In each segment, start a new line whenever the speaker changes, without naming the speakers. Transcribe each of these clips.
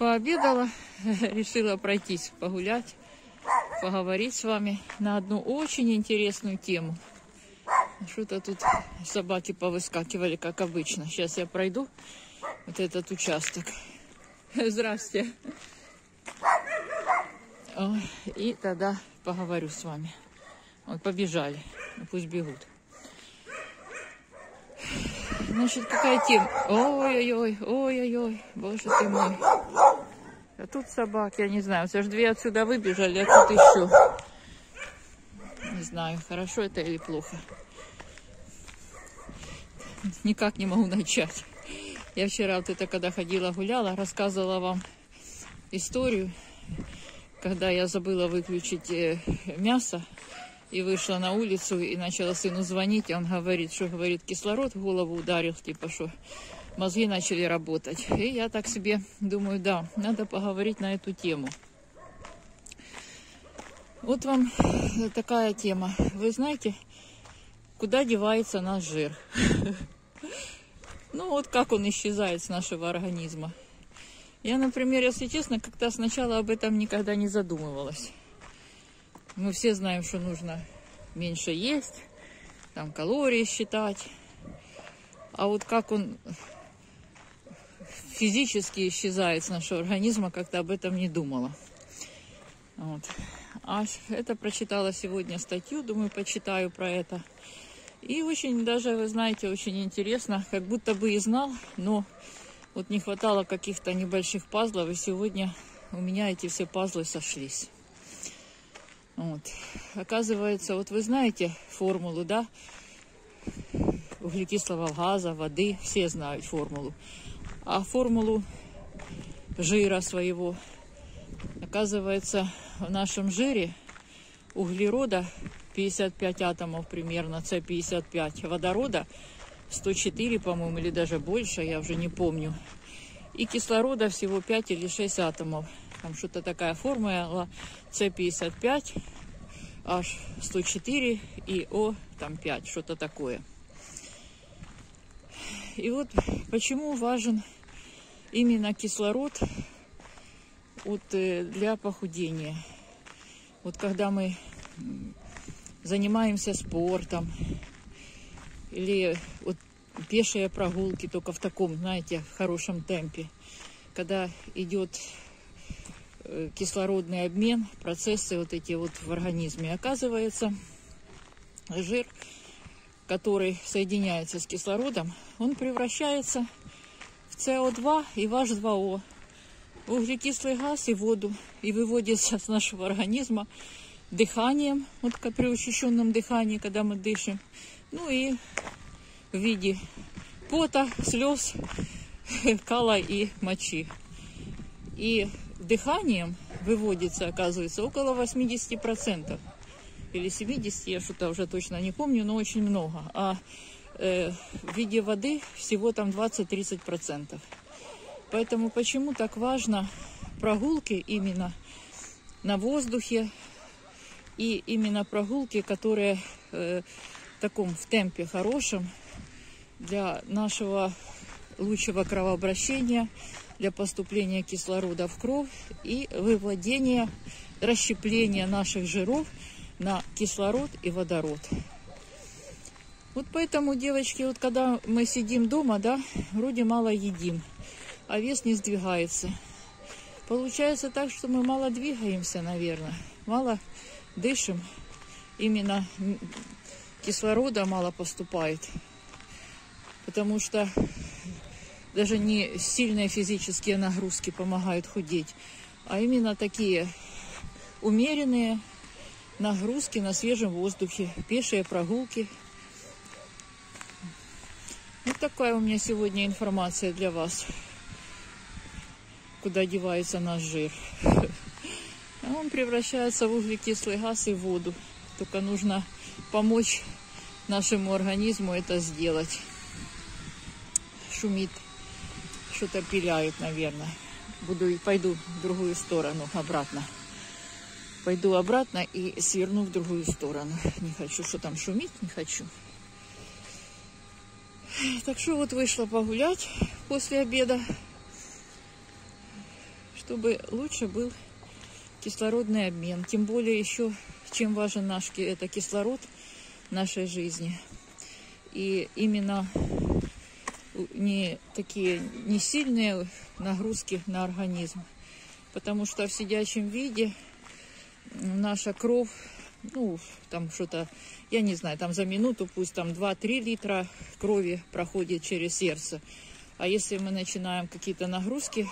Пообедала, решила пройтись, погулять, поговорить с вами на одну очень интересную тему. Что-то тут собаки повыскакивали, как обычно. Сейчас я пройду вот этот участок. Здрасте. И тогда поговорю с вами. Вот побежали. Ну, пусть бегут. Значит, какая тема? Ой-ой-ой, ой-ой-ой, боже ты мой. А тут собаки, я не знаю, все же две отсюда выбежали, а тут еще. Не знаю, хорошо это или плохо. Никак не могу начать. Я вчера вот это, когда ходила, гуляла, рассказывала вам историю, когда я забыла выключить э, мясо и вышла на улицу и начала сыну звонить, и он говорит, что, говорит, кислород в голову ударил, типа, что мозги начали работать. И я так себе думаю, да, надо поговорить на эту тему. Вот вам такая тема. Вы знаете, куда девается наш жир? Ну вот как он исчезает с нашего организма. Я, например, если честно, как-то сначала об этом никогда не задумывалась. Мы все знаем, что нужно меньше есть, там калории считать. А вот как он физически исчезает с нашего организма, как-то об этом не думала. Вот. А это прочитала сегодня статью, думаю, почитаю про это. И очень даже, вы знаете, очень интересно, как будто бы и знал, но вот не хватало каких-то небольших пазлов, и сегодня у меня эти все пазлы сошлись. Вот. Оказывается, вот вы знаете формулу, да, углекислого газа, воды, все знают формулу. А формулу жира своего, оказывается, в нашем жире углерода 55 атомов примерно, С55, водорода 104, по-моему, или даже больше, я уже не помню. И кислорода всего 5 или 6 атомов. Там что-то такая формула С55, H104 и О там 5, что-то такое. И вот почему важен именно кислород вот, э, для похудения. Вот когда мы занимаемся спортом или вот пешие прогулки только в таком, знаете, хорошем темпе, когда идет Э, кислородный обмен, процессы вот эти вот в организме. Оказывается, жир, который соединяется с кислородом, он превращается в СО2 и в H2O, в углекислый газ и воду, и выводится с нашего организма дыханием, вот как при учащенном дыхании, когда мы дышим, ну и в виде пота, слез, кала и мочи. И дыханием выводится, оказывается, около 80%. Или 70, я что-то уже точно не помню, но очень много. А э, в виде воды всего там 20-30%. Поэтому почему так важно прогулки именно на воздухе и именно прогулки, которые э, в таком в темпе хорошем для нашего лучшего кровообращения, для поступления кислорода в кровь и выводения, расщепления наших жиров на кислород и водород. Вот поэтому, девочки, вот когда мы сидим дома, да, вроде мало едим, а вес не сдвигается. Получается так, что мы мало двигаемся, наверное, мало дышим. Именно кислорода мало поступает. Потому что даже не сильные физические нагрузки помогают худеть, а именно такие умеренные нагрузки на свежем воздухе, пешие прогулки. Вот такая у меня сегодня информация для вас. Куда девается наш жир. А он превращается в углекислый газ и воду. Только нужно помочь нашему организму это сделать. Шумит что-то пиляют, наверное. Буду и пойду в другую сторону обратно. Пойду обратно и сверну в другую сторону. Не хочу, что там шумит, не хочу. Так что вот вышла погулять после обеда. чтобы лучше был кислородный обмен. Тем более еще, чем важен наш это кислород нашей жизни. И именно не такие не сильные нагрузки на организм. Потому что в сидячем виде наша кровь, ну, там что-то, я не знаю, там за минуту пусть там 2-3 литра крови проходит через сердце. А если мы начинаем какие-то нагрузки,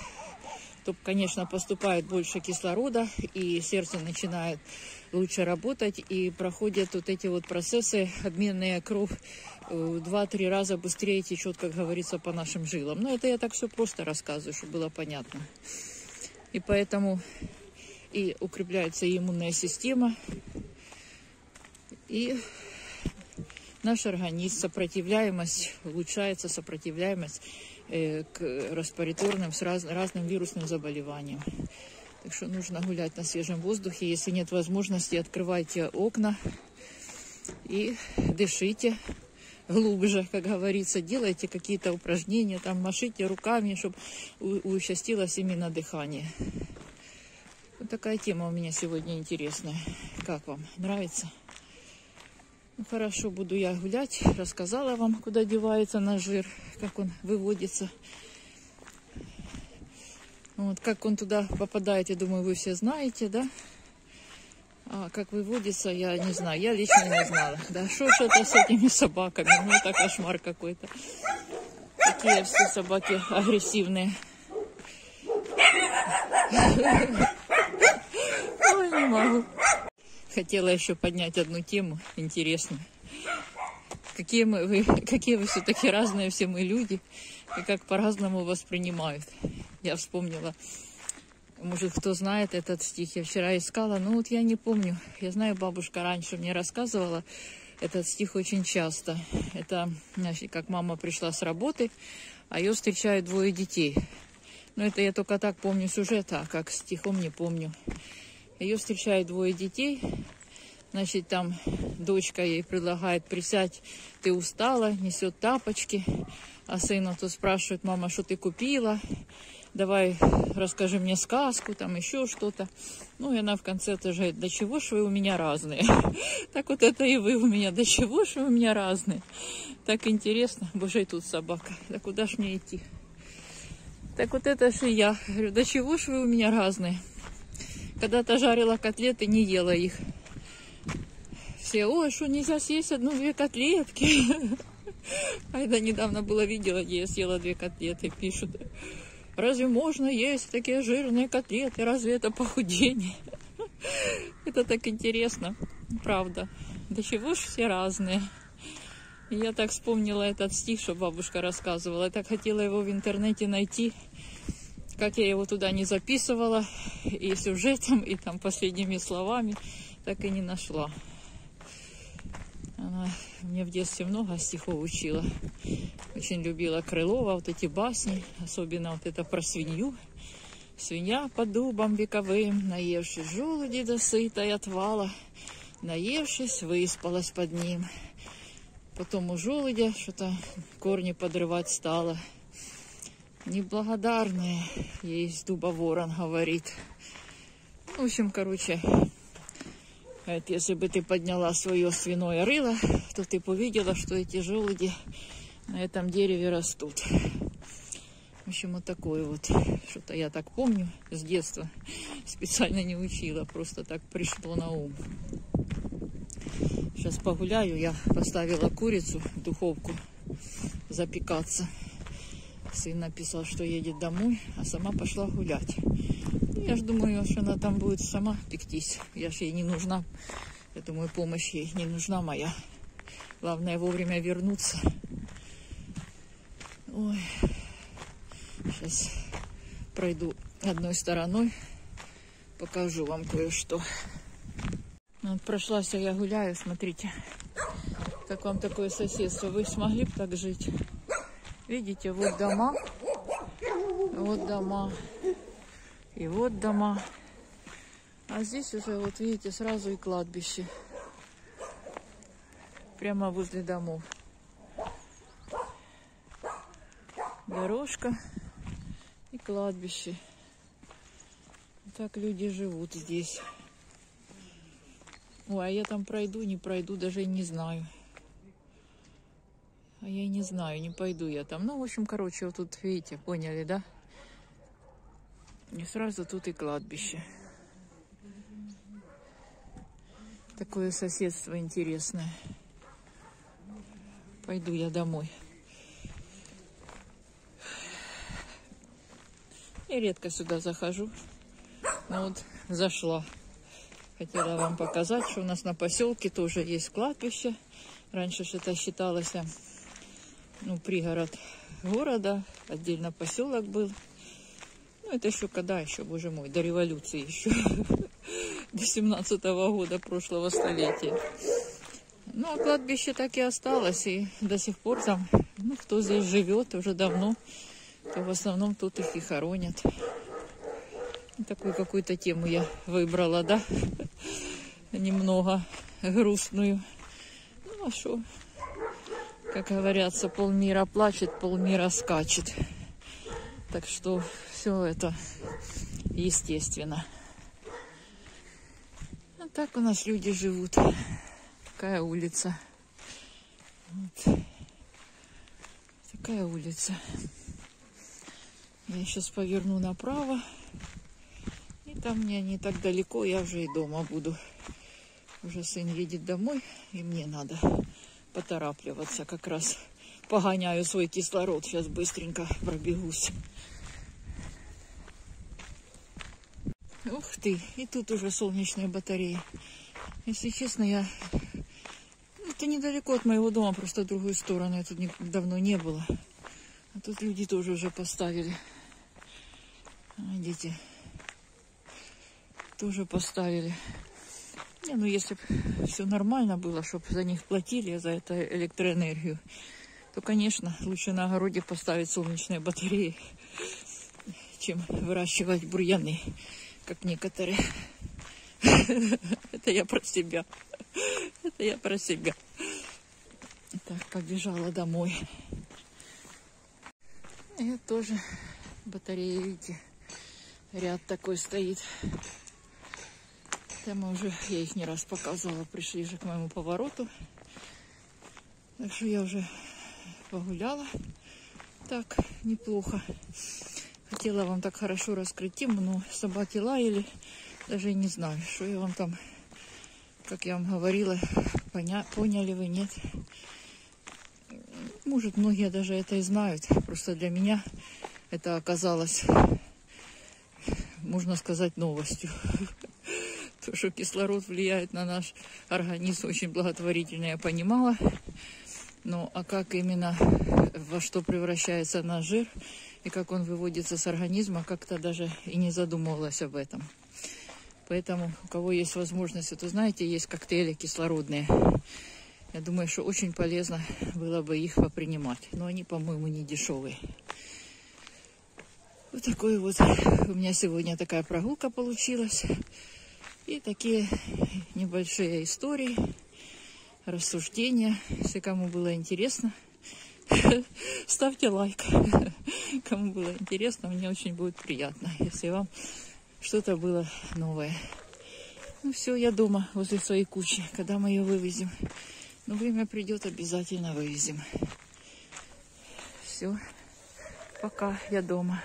то, конечно, поступает больше кислорода, и сердце начинает лучше работать, и проходят вот эти вот процессы, обменная кровь в 2-3 раза быстрее течет, как говорится, по нашим жилам. Но это я так все просто рассказываю, чтобы было понятно. И поэтому и укрепляется иммунная система, и наш организм, сопротивляемость, улучшается сопротивляемость э, к респираторным, с раз, разным вирусным заболеваниям. Так что нужно гулять на свежем воздухе. Если нет возможности, открывайте окна и дышите глубже, как говорится. Делайте какие-то упражнения, там машите руками, чтобы участилось именно дыхание. Вот такая тема у меня сегодня интересная. Как вам? Нравится? Ну, хорошо, буду я гулять. Рассказала вам, куда девается наш жир, как он выводится. Вот, как он туда попадает, я думаю, вы все знаете, да? А как выводится, я не знаю. Я лично не знала. Да что это с этими собаками? Ну, это кошмар какой-то. Такие все собаки агрессивные. Могу. Хотела еще поднять одну тему интересную. Какие, мы, вы, какие вы все-таки разные все мы люди, и как по-разному воспринимают. Я вспомнила, может, кто знает этот стих, я вчера искала, но вот я не помню. Я знаю, бабушка раньше мне рассказывала этот стих очень часто. Это, значит, как мама пришла с работы, а ее встречают двое детей. Но это я только так помню сюжет, а как стихом не помню. Ее встречают двое детей. Значит, там дочка ей предлагает присядь, ты устала, несет тапочки. А сыну то спрашивает, мама, что ты купила? Давай расскажи мне сказку, там еще что-то. Ну, и она в конце тоже, да чего ж вы у меня разные? Так вот это и вы у меня, да чего ж вы у меня разные? Так интересно, боже, и тут собака, да куда ж мне идти? Так вот это же я. Говорю, да чего ж вы у меня разные? Когда-то жарила котлеты, не ела их. Все, ой, что нельзя съесть одну-две котлетки? А это недавно было видео, где я съела две котлеты, пишут. Разве можно есть такие жирные котлеты? Разве это похудение? Это так интересно, правда. Да чего ж все разные. Я так вспомнила этот стих, что бабушка рассказывала. Я так хотела его в интернете найти. Как я его туда не записывала, и сюжетом, и там последними словами, так и не нашла. Она мне в детстве много стихов учила. Очень любила Крылова, вот эти басни, особенно вот это про свинью. Свинья под дубом вековым, наевшись желуди до сытой отвала, наевшись, выспалась под ним. Потом у желудя что-то корни подрывать стало. Неблагодарная, ей с дуба ворон говорит. В общем, короче, если бы ты подняла свое свиное рыло, то ты увидела, что эти желуди на этом дереве растут. В общем, вот такое вот. Что-то я так помню с детства. Специально не учила, просто так пришло на ум. Сейчас погуляю. Я поставила курицу в духовку запекаться. Сын написал, что едет домой, а сама пошла гулять. Я ж думаю, что она там будет сама пектись. Я ж ей не нужна. Я думаю, помощь ей не нужна моя. Главное вовремя вернуться. Ой. Сейчас пройду одной стороной. Покажу вам кое-что. Вот прошлась я гуляю, смотрите. Как вам такое соседство? Вы смогли бы так жить? Видите, вот дома. Вот дома. И вот дома. А здесь уже, вот видите, сразу и кладбище. Прямо возле домов. Дорожка и кладбище. Так люди живут здесь. Ой, а я там пройду, не пройду, даже не знаю. А я не знаю, не пойду я там. Ну, в общем, короче, вот тут, видите, поняли, да? И сразу тут и кладбище. Такое соседство интересное. Пойду я домой. Я редко сюда захожу. Но вот зашла. Хотела вам показать, что у нас на поселке тоже есть кладбище. Раньше это считалось ну, пригород города, отдельно поселок был. Ну, это еще когда еще, боже мой, до революции еще, до 17 -го года прошлого столетия. Ну, а кладбище так и осталось, и до сих пор там, ну, кто здесь живет уже давно, то в основном тут их и хоронят. Такую какую-то тему я выбрала, да, немного грустную. Ну, а что, как говорятся, полмира плачет, полмира скачет. Так что все это естественно. А так у нас люди живут. Такая улица. Вот. Такая улица. Я сейчас поверну направо. И там мне не так далеко, я уже и дома буду. Уже сын едет домой, и мне надо поторапливаться. Как раз погоняю свой кислород. Сейчас быстренько пробегусь. Ух ты, и тут уже солнечные батареи. Если честно, я... Это недалеко от моего дома, просто в другую сторону. Я тут давно не было. А тут люди тоже уже поставили. Видите, тоже поставили. Не, ну если бы все нормально было, чтобы за них платили, за это электроэнергию, то, конечно, лучше на огороде поставить солнечные батареи, чем выращивать бурьяны, как некоторые. Это я про себя. Это я про себя. Так, побежала домой. И тоже батарея, видите, ряд такой стоит. Мы уже, я их не раз показывала, пришли же к моему повороту. Так что я уже погуляла. Так, неплохо. Хотела вам так хорошо раскрыть тему, но собаки лаяли. Даже не знаю, что я вам там, как я вам говорила, поня поняли вы, нет. Может, многие даже это и знают. Просто для меня это оказалось, можно сказать, новостью. То, что кислород влияет на наш организм, очень благотворительно я понимала. Ну, а как именно, во что превращается наш жир, и как он выводится с организма, как-то даже и не задумывалась об этом. Поэтому, у кого есть возможность, вот знаете, есть коктейли кислородные. Я думаю, что очень полезно было бы их попринимать. Но они, по-моему, не дешевые. Вот такой вот у меня сегодня такая прогулка получилась. И такие небольшие истории, рассуждения. Если кому было интересно, ставьте лайк. Кому было интересно, мне очень будет приятно, если вам что-то было новое. Ну все, я дома возле своей кучи. Когда мы ее вывезем? Но время придет, обязательно вывезем. Все. Пока я дома.